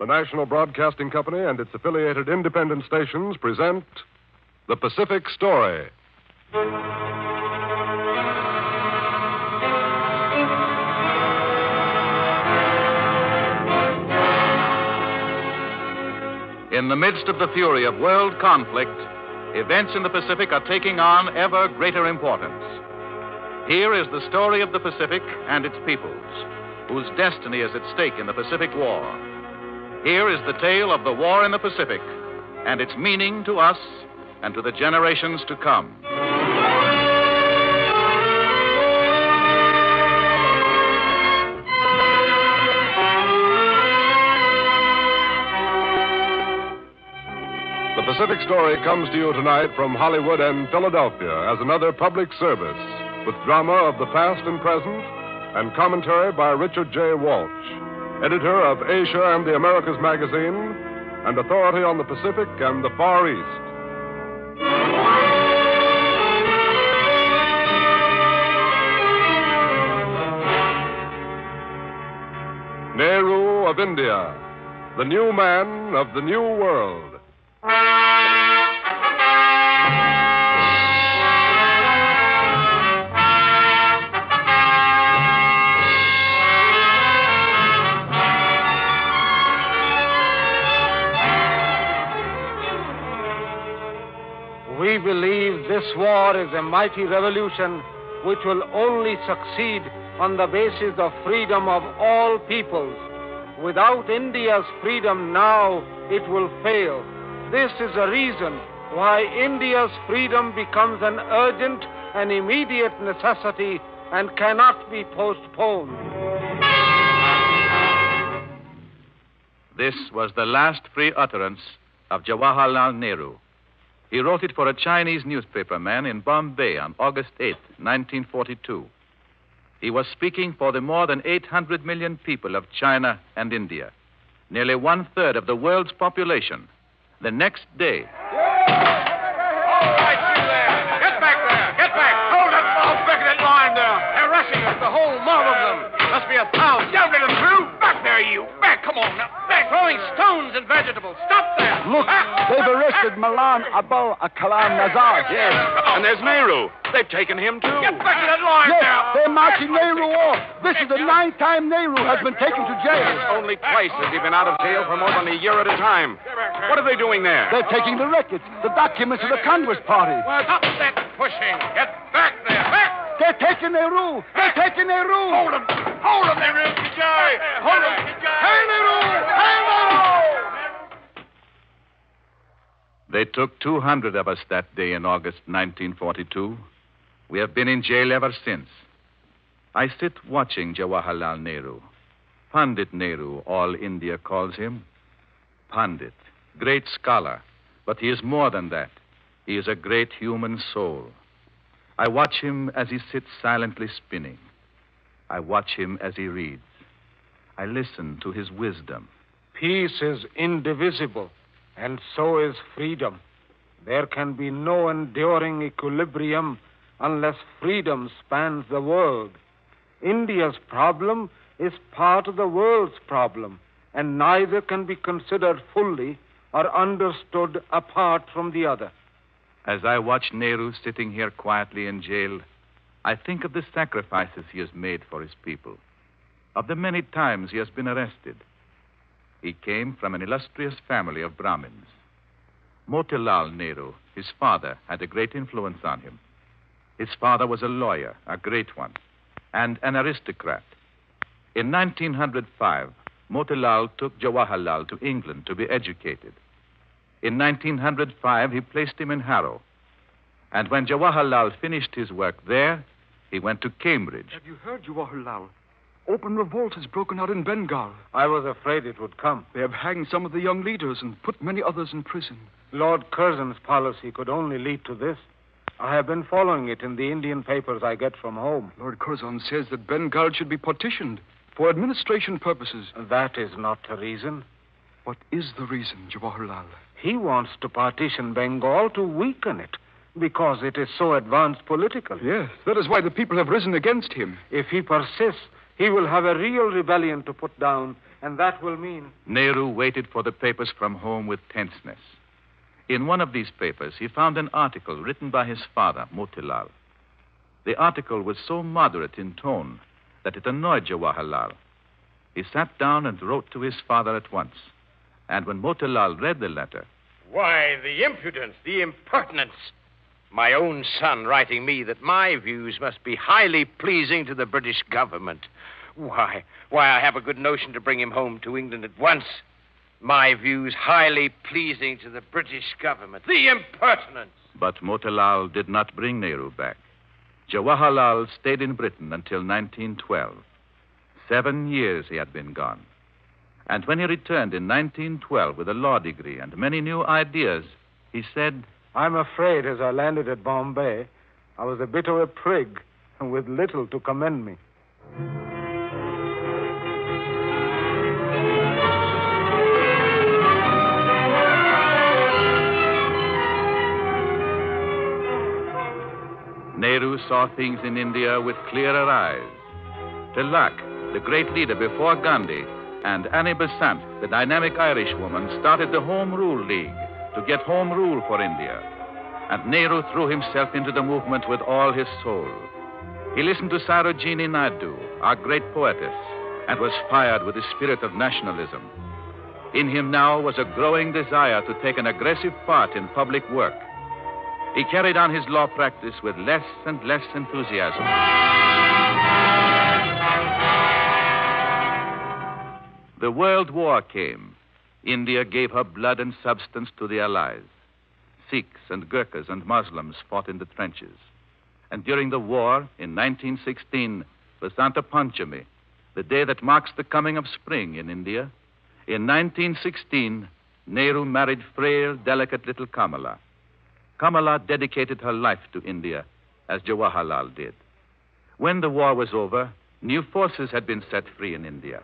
The National Broadcasting Company and its affiliated independent stations present The Pacific Story. In the midst of the fury of world conflict, events in the Pacific are taking on ever greater importance. Here is the story of the Pacific and its peoples, whose destiny is at stake in the Pacific War. Here is the tale of the war in the Pacific and its meaning to us and to the generations to come. The Pacific Story comes to you tonight from Hollywood and Philadelphia as another public service with drama of the past and present and commentary by Richard J. Walsh, editor of Asia and the Americas magazine and authority on the Pacific and the Far East. Nehru of India, the new man of the new world. This war is a mighty revolution which will only succeed on the basis of freedom of all peoples. Without India's freedom now, it will fail. This is a reason why India's freedom becomes an urgent and immediate necessity and cannot be postponed. This was the last free utterance of Jawaharlal Nehru. He wrote it for a Chinese newspaperman in Bombay on August 8, 1942. He was speaking for the more than 800 million people of China and India, nearly one third of the world's population. The next day, All right, you there. Get back there. Get back. Hold it. Hold back that line there. They're rushing us, the whole mob of them. Must be a thousand. Don't let them through. Back there, you. Back. Come on now. Back. Throwing stones and vegetables. Stop there. Look, Ah. they've arrested Maulana Abul Kalam Azad. Yes. And there's Nehru. They've taken him, too. Get back to that line Yes, now. they're marching Nehru off. This is the ninth time Nehru has been taken to jail. Only twice has he been out of jail for more than a year at a time. What are they doing there? They're taking the records, the documents of the Congress Party. Stop that pushing. Get back there. Back. They're taking Nehru. They're taking Nehru. Hold him. Hold him. Hold him. Hey. Hey, they took 200 of us that day in August 1942. We have been in jail ever since. I sit watching Jawaharlal Nehru. Pandit Nehru, all India calls him. Pandit, great scholar, but he is more than that. He is a great human soul. I watch him as he sits silently spinning. I watch him as he reads. I listen to his wisdom. Peace is indivisible, and so is freedom. There can be no enduring equilibrium unless freedom spans the world. India's problem is part of the world's problem, and neither can be considered fully or understood apart from the other. As I watch Nehru sitting here quietly in jail, I think of the sacrifices he has made for his people, of the many times he has been arrested. He came from an illustrious family of Brahmins. Motilal Nehru, his father, had a great influence on him. His father was a lawyer, a great one, and an aristocrat. In 1905, Motilal took Jawaharlal to England to be educated. In 1905, he placed him in Harrow. And when Jawaharlal finished his work there, he went to Cambridge. Have you heard, Jawaharlal? Open revolt has broken out in Bengal. I was afraid it would come. They have hanged some of the young leaders and put many others in prison. Lord Curzon's policy could only lead to this. I have been following it in the Indian papers I get from home. Lord Curzon says that Bengal should be partitioned for administration purposes. That is not the reason. What is the reason, Jawaharlal? He wants to partition Bengal to weaken it because it is so advanced politically. Yes, that is why the people have risen against him. If he persists, he will have a real rebellion to put down, And that will mean. Nehru waited for the papers from home with tenseness. In one of these papers, he found an article written by his father, Motilal. The article was so moderate in tone that it annoyed Jawaharlal. He sat down and wrote to his father at once. And when Motilal read the letter, Why, the impudence, the impertinence. My own son writing me that my views must be highly pleasing to the British government. Why, why, I have a good notion to bring him home to England at once. My views highly pleasing to the British government. The impertinence. But Motilal did not bring Nehru back. Jawaharlal stayed in Britain until 1912. Seven years he had been gone. And when he returned in 1912 with a law degree and many new ideas, he said, I'm afraid as I landed at Bombay, I was a bit of a prig with little to commend me. Nehru saw things in India with clearer eyes. Tilak, the great leader before Gandhi, and Annie Besant, the dynamic Irish woman, started the Home Rule League to get home rule for India. And Nehru threw himself into the movement with all his soul. He listened to Sarojini Naidu, our great poetess, and was fired with the spirit of nationalism. In him now was a growing desire to take an aggressive part in public work. He carried on his law practice with less and less enthusiasm. The World War came. India gave her blood and substance to the Allies. Sikhs and Gurkhas and Muslims fought in the trenches. And during the war, in 1916, Vasanta Panchami, the day that marks the coming of spring in India, in 1916, Nehru married frail, delicate little Kamala. Kamala dedicated her life to India, as Jawaharlal did. When the war was over, new forces had been set free in India.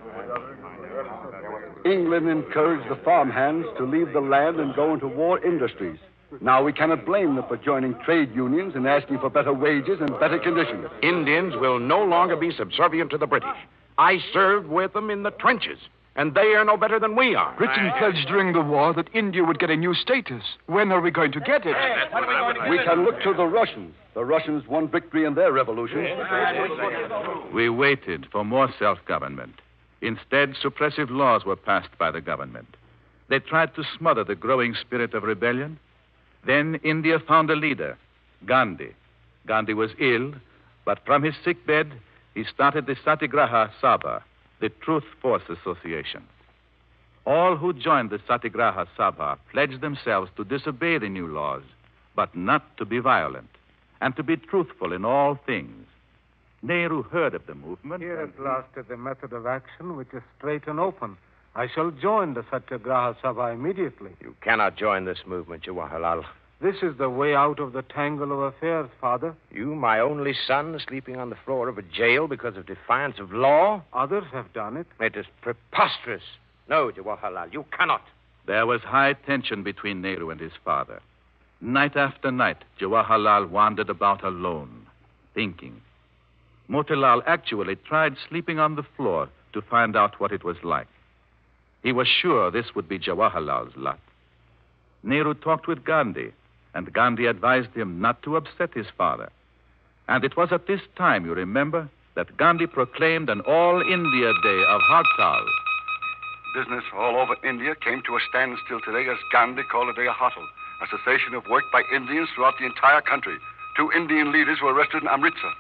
England encouraged the farmhands to leave the land and go into war industries. Now we cannot blame them for joining trade unions and asking for better wages and better conditions. Indians will no longer be subservient to the British. I served with them in the trenches, and they are no better than we are. Britain pledged during the war that India would get a new status. When are we going to get it? We can look to the Russians. The Russians won victory in their revolution. We waited for more self government. Instead, suppressive laws were passed by the government. They tried to smother the growing spirit of rebellion. Then India found a leader, Gandhi. Gandhi was ill, but from his sick bed, he started the Satyagraha Sabha, the Truth Force Association. All who joined the Satyagraha Sabha pledged themselves to disobey the new laws, but not to be violent, and to be truthful in all things. Nehru heard of the movement. Here at last is a method of action which is straight and open. I shall join the Satyagraha Sabha immediately. You cannot join this movement, Jawaharlal. This is the way out of the tangle of affairs, Father. You, my only son, sleeping on the floor of a jail because of defiance of law? Others have done it. It is preposterous. No, Jawaharlal, you cannot. There was high tension between Nehru and his father. Night after night, Jawaharlal wandered about alone, thinking. Motilal actually tried sleeping on the floor to find out what it was like. He was sure this would be Jawaharlal's lot. Nehru talked with Gandhi, and Gandhi advised him not to upset his father. And it was at this time, you remember, that Gandhi proclaimed an All India Day of Hartal. Business all over India came to a standstill today as Gandhi called a day a Hartal, a cessation of work by Indians throughout the entire country. Two Indian leaders were arrested in Amritsar.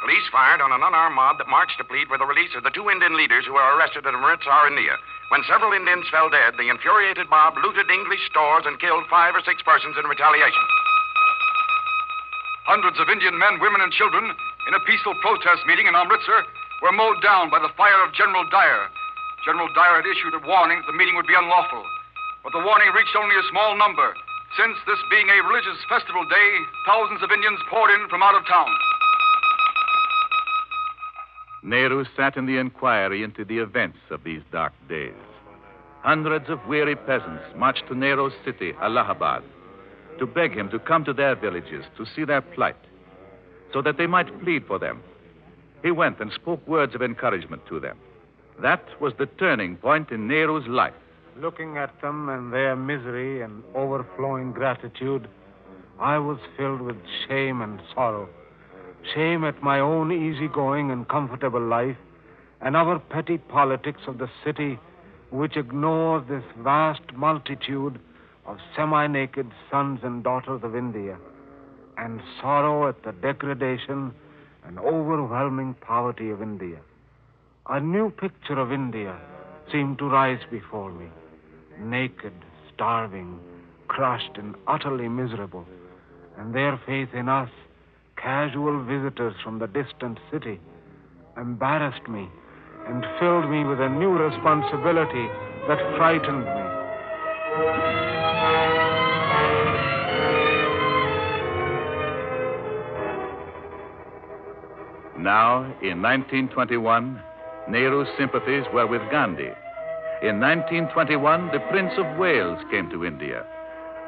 Police fired on an unarmed mob that marched to plead for the release of the two Indian leaders who were arrested at Amritsar, India. When several Indians fell dead, the infuriated mob looted English stores and killed five or six persons in retaliation. Hundreds of Indian men, women, and children in a peaceful protest meeting in Amritsar were mowed down by the fire of General Dyer. General Dyer had issued a warning that the meeting would be unlawful. But the warning reached only a small number. Since this being a religious festival day, thousands of Indians poured in from out of town. Nehru sat in the inquiry into the events of these dark days. Hundreds of weary peasants marched to Nehru's city, Allahabad, to beg him to come to their villages to see their plight, so that they might plead for them. He went and spoke words of encouragement to them. That was the turning point in Nehru's life. Looking at them and their misery and overflowing gratitude, I was filled with shame and sorrow. Shame at my own easygoing and comfortable life, and our petty politics of the city, which ignores this vast multitude of semi naked sons and daughters of India, and sorrow at the degradation and overwhelming poverty of India. A new picture of India seemed to rise before me naked, starving, crushed, and utterly miserable. And their faith in us, casual visitors from the distant city, embarrassed me and filled me with a new responsibility that frightened me. Now, in 1921, Nehru's sympathies were with Gandhi. In 1921, the Prince of Wales came to India.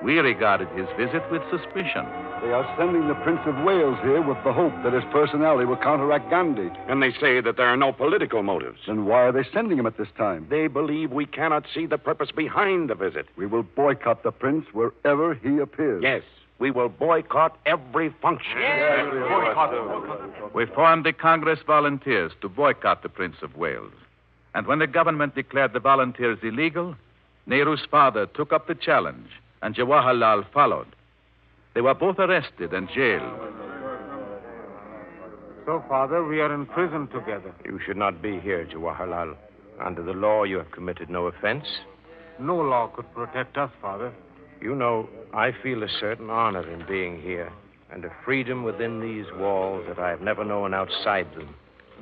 We regarded his visit with suspicion. They are sending the Prince of Wales here with the hope that his personality will counteract Gandhi. And they say that there are no political motives. Then why are they sending him at this time? They believe we cannot see the purpose behind the visit. We will boycott the prince wherever he appears. Yes, we will boycott every function. Yes. We formed the Congress Volunteers to boycott the Prince of Wales. And when the government declared the volunteers illegal, Nehru's father took up the challenge, and Jawaharlal followed. They were both arrested and jailed. So, Father, we are in prison together. You should not be here, Jawaharlal. Under the law, you have committed no offense. No law could protect us, Father. You know, I feel a certain honor in being here, and a freedom within these walls that I have never known outside them.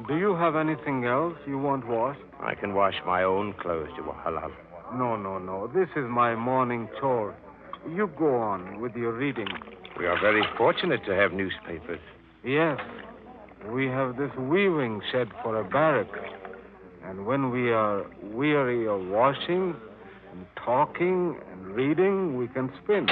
Do you have anything else you want washed? I can wash my own clothes, Jawaharlal. No, no, no. This is my morning chore. You go on with your reading. We are very fortunate to have newspapers. Yes, we have this weaving shed for a barrack. And when we are weary of washing and talking and reading, we can spin.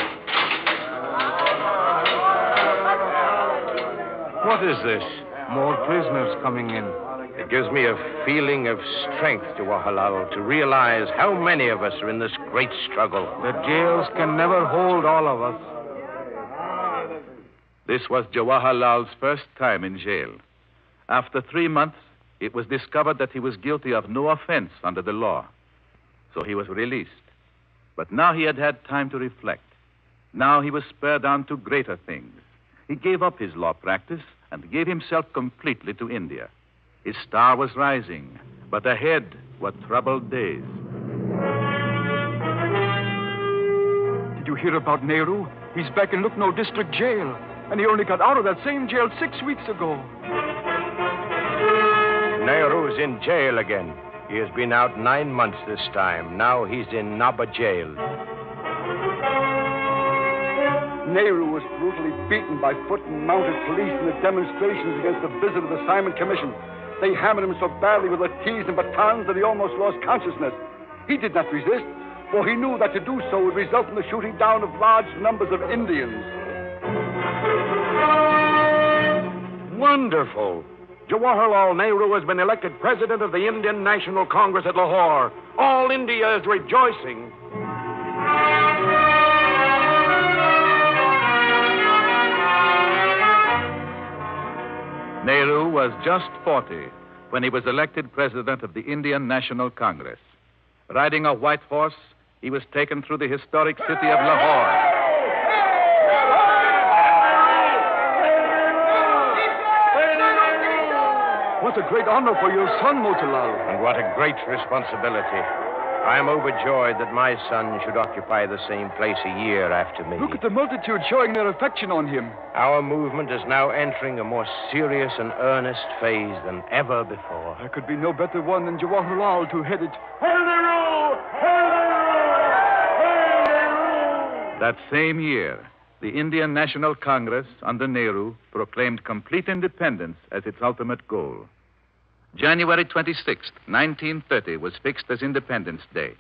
What is this? More prisoners coming in. It gives me a feeling of strength, Jawaharlal, to realize how many of us are in this great struggle. The jails can never hold all of us. This was Jawaharlal's first time in jail. After three months, it was discovered that he was guilty of no offense under the law. So he was released. But now he had had time to reflect. Now he was spurred on to greater things. He gave up his law practice and gave himself completely to India. His star was rising, but ahead were troubled days. Did you hear about Nehru? He's back in Lucknow district jail, and he only got out of that same jail six weeks ago. Nehru's in jail again. He has been out nine months this time. Now he's in Nabha jail. Nehru was brutally beaten by foot and mounted police in the demonstrations against the visit of the Simon Commission. They hammered him so badly with lathis and batons that he almost lost consciousness. He did not resist, for he knew that to do so would result in the shooting down of large numbers of Indians. Wonderful. Jawaharlal Nehru has been elected president of the Indian National Congress at Lahore. All India is rejoicing. Nehru was just 40 when he was elected president of the Indian National Congress. Riding a white horse, he was taken through the historic city of Lahore. What a great honor for your son, Motilal. And what a great responsibility. I am overjoyed that my son should occupy the same place a year after me. Look at the multitude showing their affection on him. Our movement is now entering a more serious and earnest phase than ever before. There could be no better one than Jawaharlal to head it. Nehru! Nehru! Nehru! That same year, the Indian National Congress under Nehru proclaimed complete independence as its ultimate goal. January 26, 1930 was fixed as Independence Day.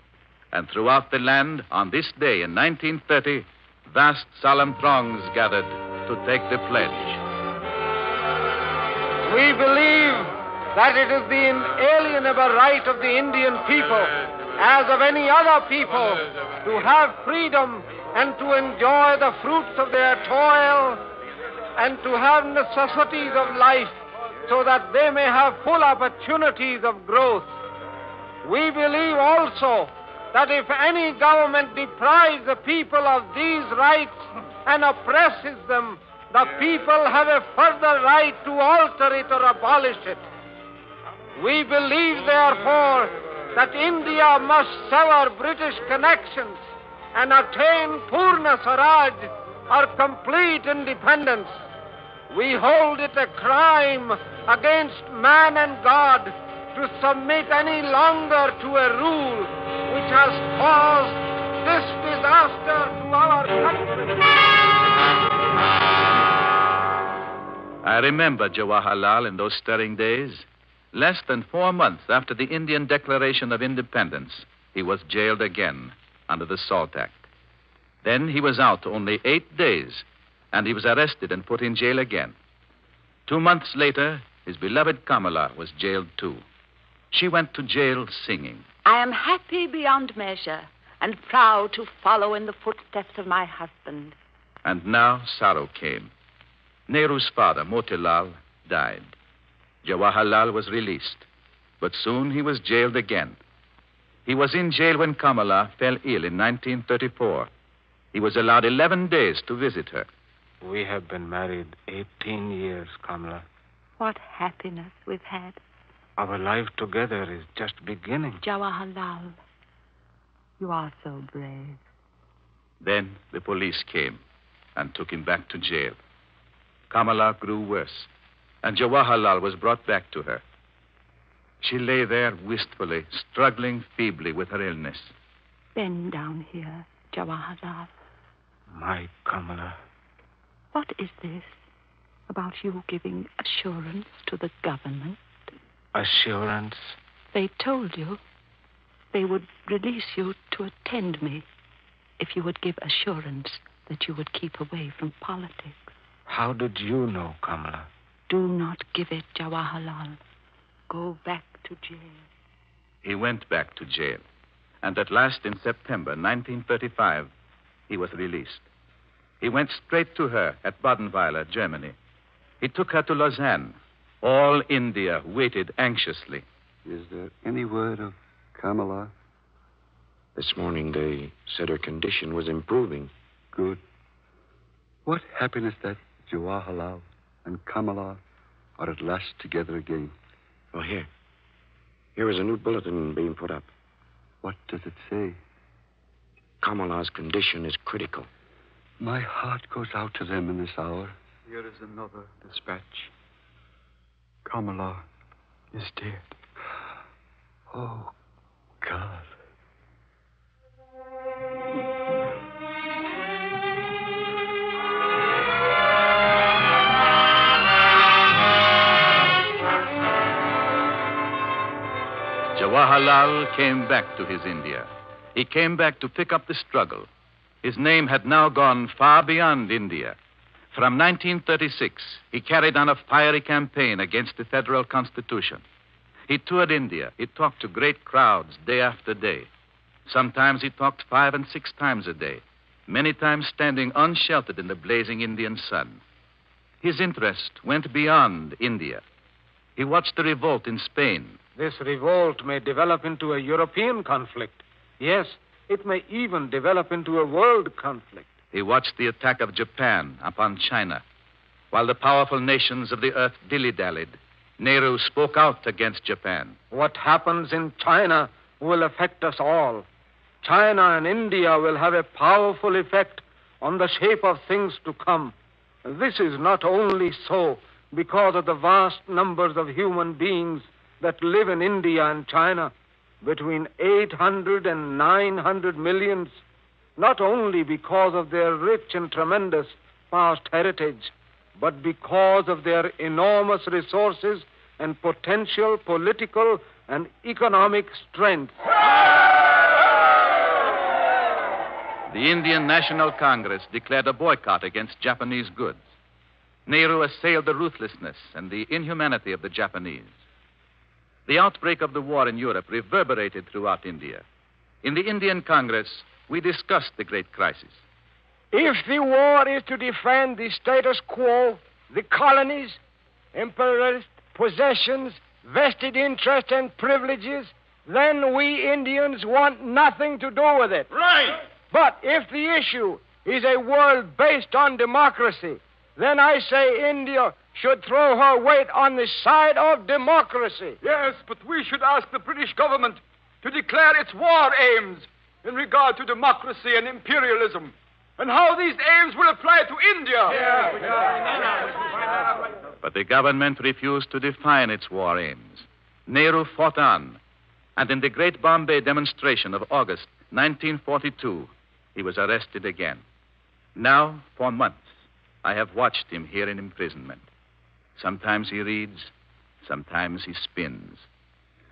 And throughout the land, on this day in 1930, vast solemn throngs gathered to take the pledge. We believe that it is the inalienable right of the Indian people, as of any other people, to have freedom and to enjoy the fruits of their toil and to have necessities of life so that they may have full opportunities of growth. We believe also that if any government deprives the people of these rights and oppresses them, the people have a further right to alter it or abolish it. We believe, therefore, that India must sever British connections and attain Purna Swaraj or complete independence. We hold it a crime against man and God to submit any longer to a rule which has caused this disaster to our country. I remember Jawaharlal in those stirring days. Less than four months after the Indian Declaration of Independence, he was jailed again under the SALT Act. Then he was out only eight days, and he was arrested and put in jail again. Two months later, his beloved Kamala was jailed too. She went to jail singing. I am happy beyond measure and proud to follow in the footsteps of my husband. And now sorrow came. Nehru's father, Motilal, died. Jawaharlal was released, but soon he was jailed again. He was in jail when Kamala fell ill in 1934. He was allowed 11 days to visit her. We have been married 18 years, Kamala. What happiness we've had. Our life together is just beginning. Jawaharlal, you are so brave. Then the police came and took him back to jail. Kamala grew worse, and Jawaharlal was brought back to her. She lay there wistfully, struggling feebly with her illness. Bend down here, Jawaharlal. My Kamala. What is this about you giving assurance to the government? Assurance? They told you they would release you to attend me if you would give assurance that you would keep away from politics. How did you know, Kamala? Do not give it, Jawaharlal. Go back to jail. He went back to jail, and at last in September 1935, he was released. He went straight to her at Badenweiler, Germany. He took her to Lausanne. All India waited anxiously. Is there any word of Kamala? This morning they said her condition was improving. Good. What happiness that Jawaharlal and Kamala are at last together again. Oh, here. Here is a new bulletin being put up. What does it say? Kamala's condition is critical. My heart goes out to them in this hour. Here is another dispatch. Kamala is dead. Oh, God. Jawaharlal came back to his India. He came back to pick up the struggle. His name had now gone far beyond India. From 1936, he carried on a fiery campaign against the federal constitution. He toured India. He talked to great crowds day after day. Sometimes he talked five and six times a day, many times standing unsheltered in the blazing Indian sun. His interest went beyond India. He watched the revolt in Spain. This revolt may develop into a European conflict. Yes, it may even develop into a world conflict. He watched the attack of Japan upon China. While the powerful nations of the earth dilly dallied, Nehru spoke out against Japan. What happens in China will affect us all. China and India will have a powerful effect on the shape of things to come. This is not only so because of the vast numbers of human beings that live in India and China, between 800 and 900 millions, not only because of their rich and tremendous past heritage, but because of their enormous resources and potential political and economic strength. The Indian National Congress declared a boycott against Japanese goods. Nehru assailed the ruthlessness and the inhumanity of the Japanese. The outbreak of the war in Europe reverberated throughout India. In the Indian Congress, we discussed the great crisis. If the war is to defend the status quo, the colonies, imperialist possessions, vested interests, and privileges, then we Indians want nothing to do with it. Right. But if the issue is a world based on democracy, then I say India should throw her weight on the side of democracy. Yes, but we should ask the British government to declare its war aims in regard to democracy and imperialism, and how these aims will apply to India. But the government refused to define its war aims. Nehru fought on, and in the great Bombay demonstration of August 1942, he was arrested again. Now, for months, I have watched him here in imprisonment. Sometimes he reads, sometimes he spins.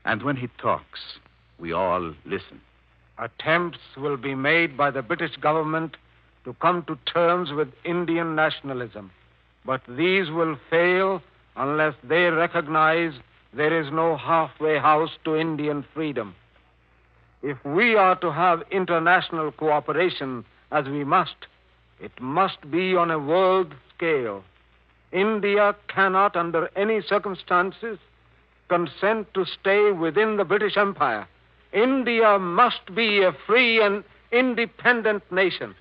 And when he talks, we all listen. Attempts will be made by the British government to come to terms with Indian nationalism. But these will fail unless they recognize there is no halfway house to Indian freedom. If we are to have international cooperation, as we must, it must be on a world scale. India cannot, under any circumstances, consent to stay within the British Empire. India must be a free and independent nation.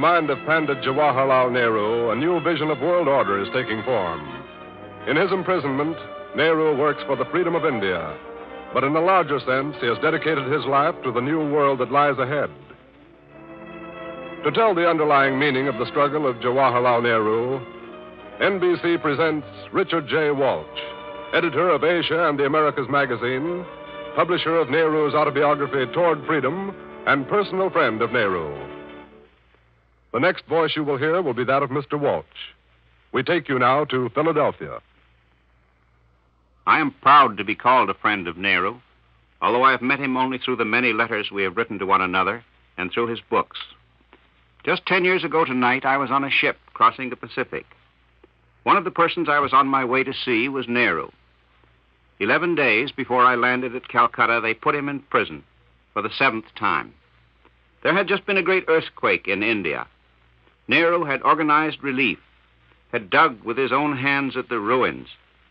The mind of Pandit Jawaharlal Nehru, a new vision of world order is taking form. In his imprisonment, Nehru works for the freedom of India. But in a larger sense, he has dedicated his life to the new world that lies ahead. To tell the underlying meaning of the struggle of Jawaharlal Nehru, NBC presents Richard J. Walsh, editor of Asia and the Americas magazine, publisher of Nehru's autobiography Toward Freedom, and personal friend of Nehru. The next voice you will hear will be that of Mr. Walsh. We take you now to Philadelphia. I am proud to be called a friend of Nehru, although I have met him only through the many letters we have written to one another and through his books. Just ten years ago tonight, I was on a ship crossing the Pacific. One of the persons I was on my way to see was Nehru. Eleven days before I landed at Calcutta, they put him in prison for the seventh time. There had just been a great earthquake in India. Nehru had organized relief, had dug with his own hands at the ruins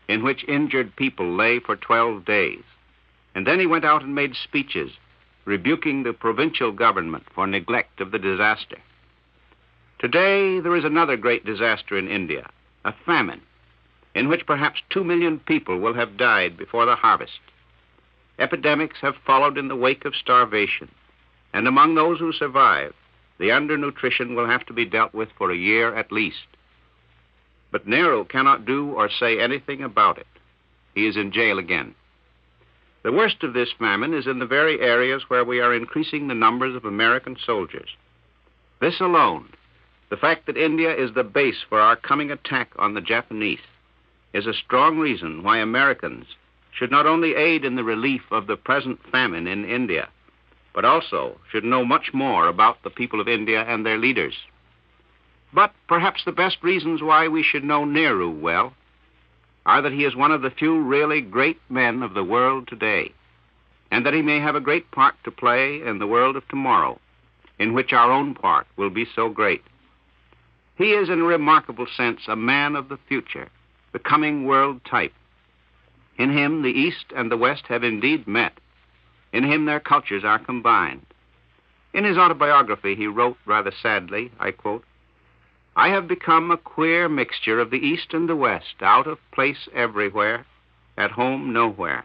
in which injured people lay for 12 days. And then he went out and made speeches rebuking the provincial government for neglect of the disaster. Today, there is another great disaster in India, a famine, in which perhaps two million people will have died before the harvest. Epidemics have followed in the wake of starvation, and among those who survive, the undernutrition will have to be dealt with for a year at least. But Nehru cannot do or say anything about it. He is in jail again. The worst of this famine is in the very areas where we are increasing the numbers of American soldiers. This alone, the fact that India is the base for our coming attack on the Japanese, is a strong reason why Americans should not only aid in the relief of the present famine in India, but also should know much more about the people of India and their leaders. But perhaps the best reasons why we should know Nehru well are that he is one of the few really great men of the world today, and that he may have a great part to play in the world of tomorrow, in which our own part will be so great. He is, in a remarkable sense, a man of the future, the coming world type. In him, the East and the West have indeed met. In him, their cultures are combined. In his autobiography, he wrote rather sadly, I quote, I have become a queer mixture of the East and the West, out of place everywhere, at home nowhere.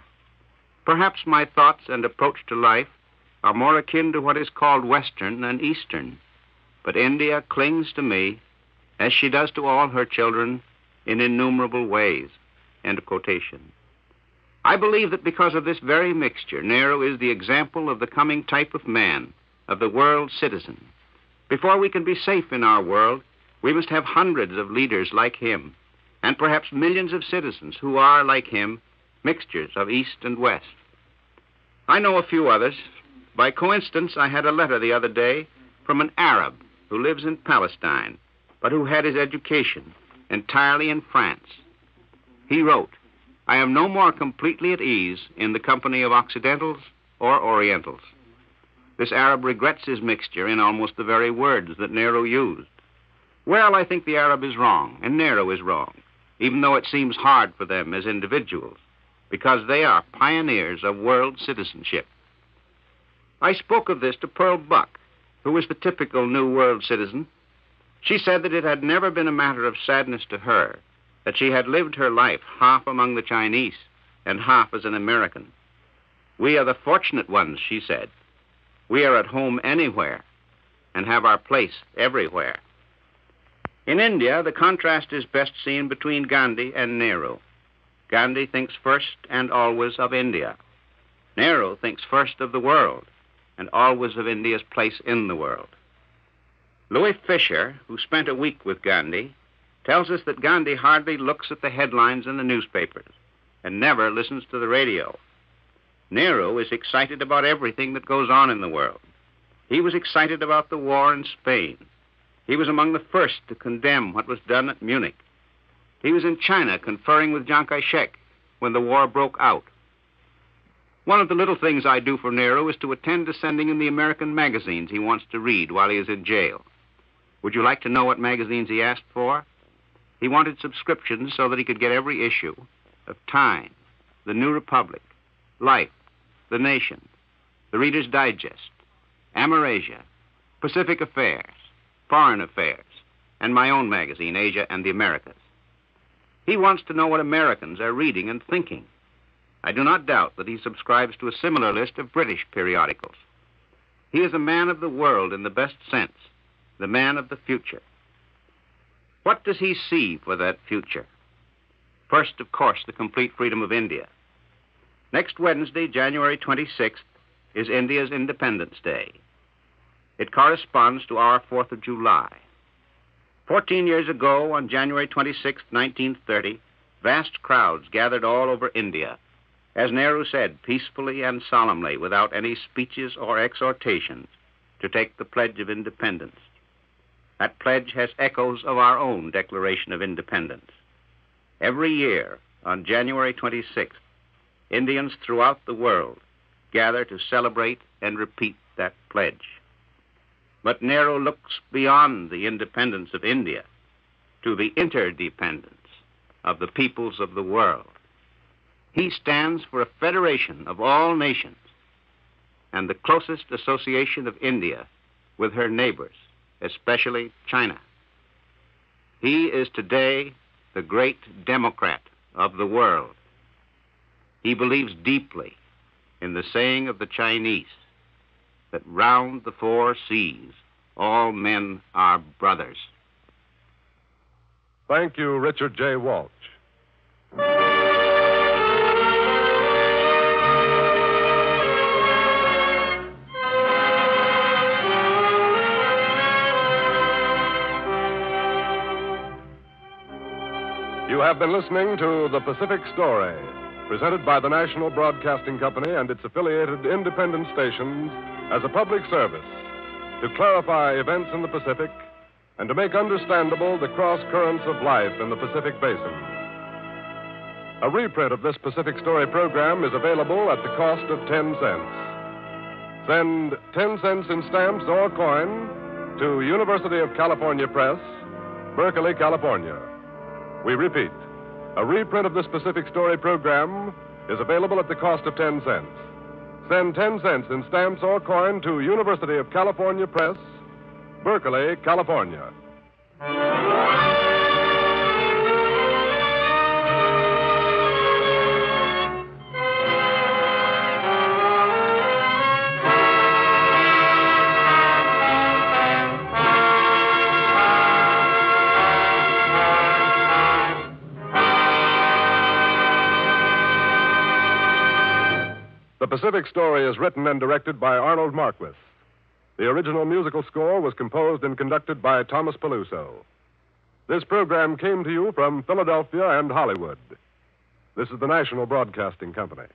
Perhaps my thoughts and approach to life are more akin to what is called Western than Eastern, but India clings to me, as she does to all her children, in innumerable ways. End of quotation. I believe that because of this very mixture, Nehru is the example of the coming type of man, of the world citizen. Before we can be safe in our world, we must have hundreds of leaders like him, and perhaps millions of citizens who are, like him, mixtures of East and West. I know a few others. By coincidence, I had a letter the other day from an Arab who lives in Palestine, but who had his education entirely in France. He wrote, I am no more completely at ease in the company of Occidentals or Orientals. This Arab regrets his mixture in almost the very words that Nehru used. Well, I think the Arab is wrong, and Nehru is wrong, even though it seems hard for them as individuals, because they are pioneers of world citizenship. I spoke of this to Pearl Buck, who was the typical New World citizen. She said that it had never been a matter of sadness to her that she had lived her life half among the Chinese and half as an American. We are the fortunate ones, she said. We are at home anywhere and have our place everywhere. In India, the contrast is best seen between Gandhi and Nehru. Gandhi thinks first and always of India. Nehru thinks first of the world and always of India's place in the world. Louis Fischer, who spent a week with Gandhi, tells us that Gandhi hardly looks at the headlines in the newspapers and never listens to the radio. Nehru is excited about everything that goes on in the world. He was excited about the war in Spain. He was among the first to condemn what was done at Munich. He was in China conferring with Chiang Kai shek when the war broke out. One of the little things I do for Nehru is to attend to sending him the American magazines he wants to read while he is in jail. Would you like to know what magazines he asked for? He wanted subscriptions so that he could get every issue of Time, The New Republic, Life, The Nation, The Reader's Digest, Amerasia, Pacific Affairs, Foreign Affairs, and my own magazine, Asia and the Americas. He wants to know what Americans are reading and thinking. I do not doubt that he subscribes to a similar list of British periodicals. He is a man of the world in the best sense, the man of the future. What does he see for that future? First, of course, the complete freedom of India. Next Wednesday, January 26th, is India's Independence Day. It corresponds to our 4th of July. Fourteen years ago, on January 26, 1930, vast crowds gathered all over India. As Nehru said, peacefully and solemnly, without any speeches or exhortations, to take the Pledge of Independence. That pledge has echoes of our own Declaration of Independence. Every year, on January 26th, Indians throughout the world gather to celebrate and repeat that pledge. But Nehru looks beyond the independence of India to the interdependence of the peoples of the world. He stands for a federation of all nations and the closest association of India with her neighbors especially China. He is today the great Democrat of the world. He believes deeply in the saying of the Chinese that round the four seas all men are brothers. Thank you, Richard J. Walsh. You have been listening to The Pacific Story, presented by the National Broadcasting Company and its affiliated independent stations as a public service to clarify events in the Pacific and to make understandable the cross currents of life in the Pacific Basin. A reprint of this Pacific Story program is available at the cost of 10 cents. Send 10 cents in stamps or coin to University of California Press, Berkeley, California. We repeat, a reprint of this Pacific Story program is available at the cost of 10 cents. Send 10 cents in stamps or coin to University of California Press, Berkeley, California. Pacific Story is written and directed by Arnold Marquis. The original musical score was composed and conducted by Thomas Peluso. This program came to you from Philadelphia and Hollywood. This is the National Broadcasting Company.